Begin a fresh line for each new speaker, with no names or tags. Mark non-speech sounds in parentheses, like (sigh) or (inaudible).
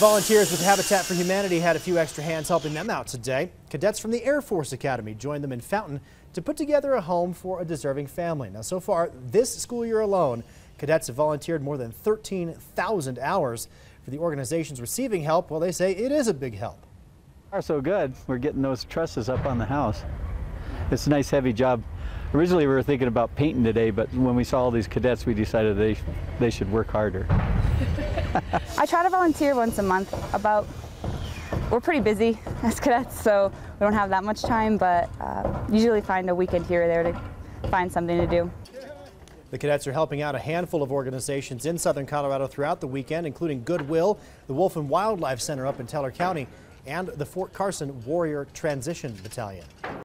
Volunteers with Habitat for Humanity had a few extra hands helping them out today. Cadets from the Air Force Academy joined them in Fountain to put together a home for a deserving family. Now, so far this school year alone, cadets have volunteered more than 13,000 hours. For the organizations receiving help, well, they say it is a big help.
Are so good. We're getting those trusses up on the house. It's a nice heavy job. Originally we were thinking about painting today, but when we saw all these cadets, we decided they they should work harder. (laughs)
I try to volunteer once a month. About we're pretty busy (laughs) as cadets, so we don't have that much time, but uh, usually find a weekend here or there to find something to do.
The cadets are helping out a handful of organizations in southern Colorado throughout the weekend, including Goodwill, the Wolf and Wildlife Center up in Teller County, and the Fort Carson Warrior Transition Battalion.